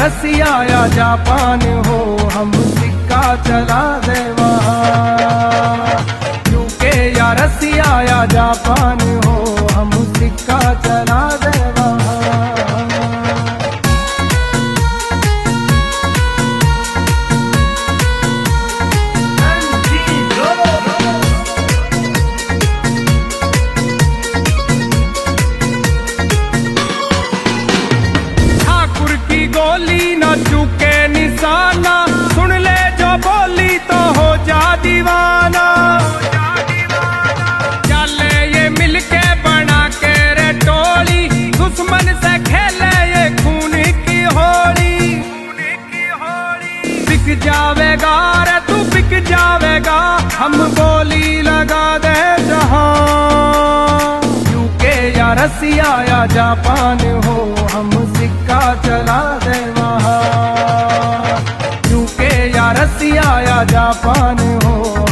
रसिया या जापान हो, हम सिक्का चला दे यूके या रसिया या जापान हो, हम सिक्का चला चुके निशाना। सुन ले जो बोली तो हो जा दीवाना। चले ये मिलके बना के दुश्मन से खेले ये खून की होली। बिक जावेगा रे तू, बिक जावेगा। हम बोली लगा दे जहाँ। यूके या रसिया या जापान हो, हम सिक्का चला दे रसिया या जापान हो।